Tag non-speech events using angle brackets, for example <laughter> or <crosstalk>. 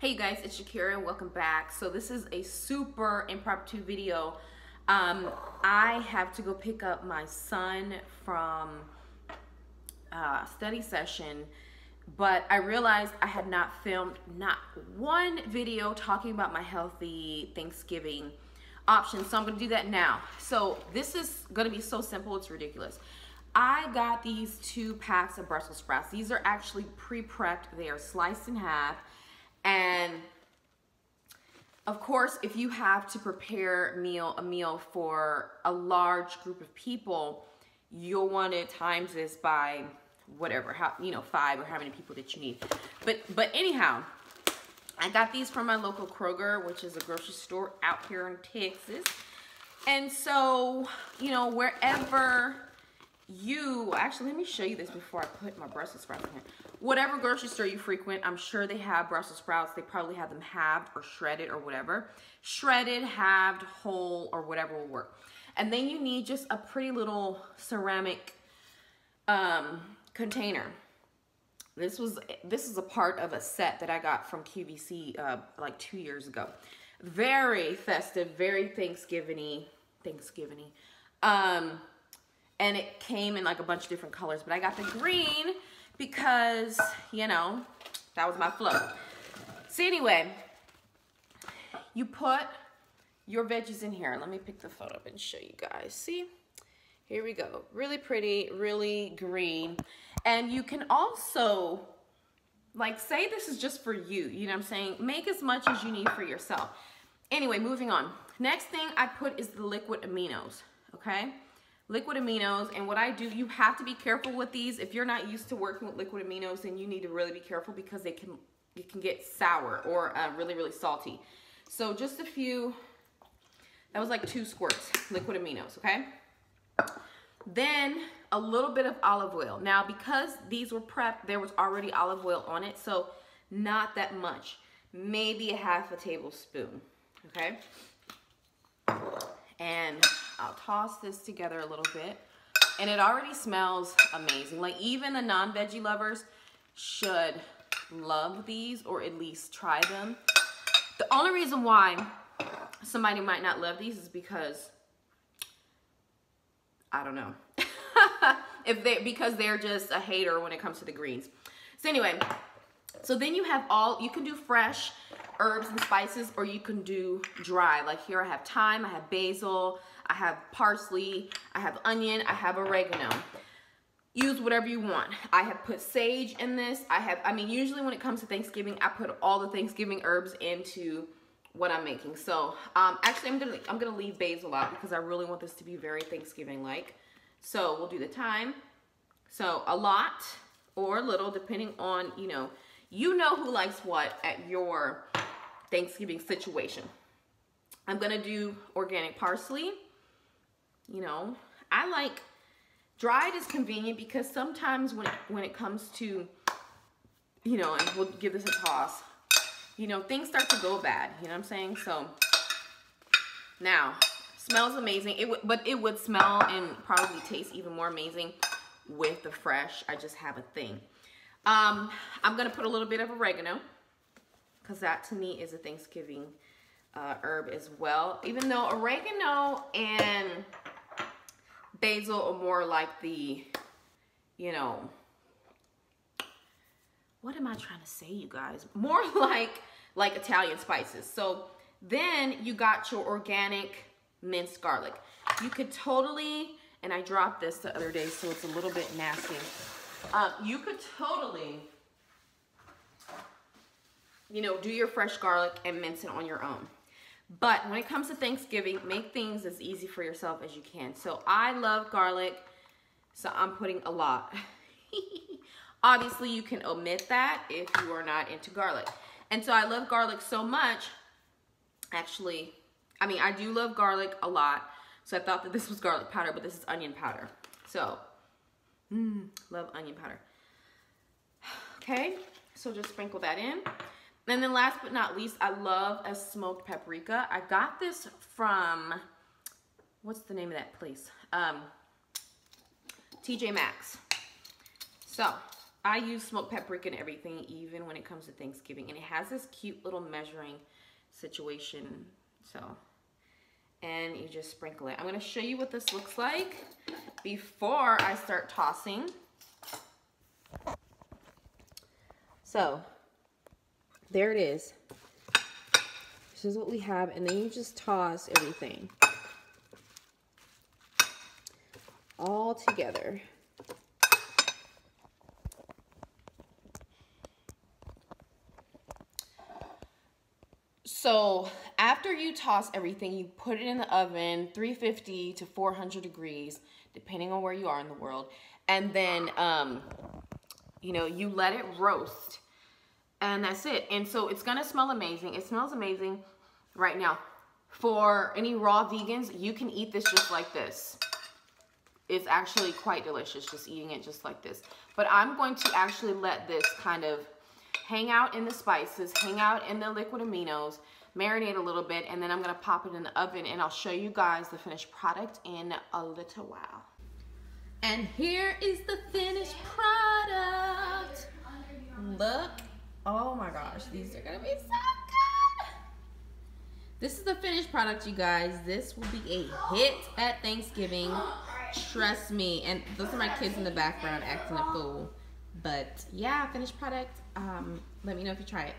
Hey you guys, it's Shakera and welcome back. So this is a super impromptu video. Um, I have to go pick up my son from uh, study session, but I realized I had not filmed not one video talking about my healthy Thanksgiving options. So I'm gonna do that now. So this is gonna be so simple, it's ridiculous. I got these two packs of Brussels sprouts. These are actually pre-prepped. They are sliced in half and of course, if you have to prepare meal a meal for a large group of people, you'll want to times this by whatever, how you know, five or how many people that you need. But but anyhow, I got these from my local Kroger, which is a grocery store out here in Texas. And so, you know, wherever you, actually, let me show you this before I put my Brussels sprouts in here. Whatever grocery store you frequent, I'm sure they have Brussels sprouts. They probably have them halved or shredded or whatever. Shredded, halved, whole, or whatever will work. And then you need just a pretty little ceramic um, container. This was this is a part of a set that I got from QVC uh, like two years ago. Very festive, very Thanksgiving-y, Thanksgiving-y. Um, and it came in like a bunch of different colors, but I got the green because, you know, that was my flow. So anyway, you put your veggies in here. Let me pick the photo up and show you guys. See? Here we go. Really pretty, really green. And you can also, like, say this is just for you. You know what I'm saying? Make as much as you need for yourself. Anyway, moving on. Next thing I put is the liquid aminos, okay? Liquid aminos. And what I do, you have to be careful with these. If you're not used to working with liquid aminos, then you need to really be careful because they can, it can get sour or uh, really, really salty. So just a few, that was like two squirts, liquid aminos, okay? Then a little bit of olive oil. Now, because these were prepped, there was already olive oil on it, so not that much. Maybe a half a tablespoon, okay? And I'll toss this together a little bit. And it already smells amazing. Like even the non-veggie lovers should love these or at least try them. The only reason why somebody might not love these is because, I don't know. <laughs> if they Because they're just a hater when it comes to the greens. So anyway, so then you have all, you can do fresh herbs and spices or you can do dry. Like here I have thyme, I have basil, I have parsley, I have onion, I have oregano. Use whatever you want. I have put sage in this. I have, I mean, usually when it comes to Thanksgiving, I put all the Thanksgiving herbs into what I'm making. So, um, actually, I'm gonna I'm gonna leave basil out because I really want this to be very Thanksgiving-like. So we'll do the thyme. So a lot or a little, depending on you know, you know who likes what at your Thanksgiving situation. I'm gonna do organic parsley you know, I like dried is convenient because sometimes when when it comes to, you know, and we'll give this a toss, you know, things start to go bad. You know what I'm saying? So now, smells amazing. It would, but it would smell and probably taste even more amazing with the fresh. I just have a thing. Um, I'm gonna put a little bit of oregano because that to me is a Thanksgiving uh, herb as well. Even though oregano and basil are more like the, you know, what am I trying to say, you guys? <laughs> More like, like Italian spices. So then you got your organic minced garlic. You could totally, and I dropped this the other day, so it's a little bit nasty. Um, you could totally, you know, do your fresh garlic and mince it on your own. But when it comes to Thanksgiving, make things as easy for yourself as you can. So I love garlic, so I'm putting a lot. <laughs> Obviously, you can omit that if you are not into garlic. And so I love garlic so much. Actually, I mean, I do love garlic a lot. So I thought that this was garlic powder, but this is onion powder. So, mm, love onion powder. <sighs> Okay, so just sprinkle that in. And then last but not least, I love a smoked paprika. I got this from, what's the name of that place? Um, TJ Maxx. So, I use smoked paprika and everything, even when it comes to Thanksgiving. And it has this cute little measuring situation. So, and you just sprinkle it. I'm gonna show you what this looks like before I start tossing. So, there it is. This is what we have, and then you just toss everything all together. So after you toss everything, you put it in the oven, 350 to 400 degrees, depending on where you are in the world. And then, um, you know, you let it roast. And that's it. And so it's going to smell amazing. It smells amazing right now. For any raw vegans, you can eat this just like this. It's actually quite delicious just eating it just like this. But I'm going to actually let this kind of hang out in the spices, hang out in the liquid aminos, marinate a little bit, and then I'm gonna pop it in the oven and I'll show you guys the finished product in a little while. And here is the finished product. Look, oh my gosh, these are gonna be so good. This is the finished product, you guys. This will be a hit at Thanksgiving. Trust me. And those are my kids in the background acting a fool. But yeah, finished product. Um, let me know if you try it.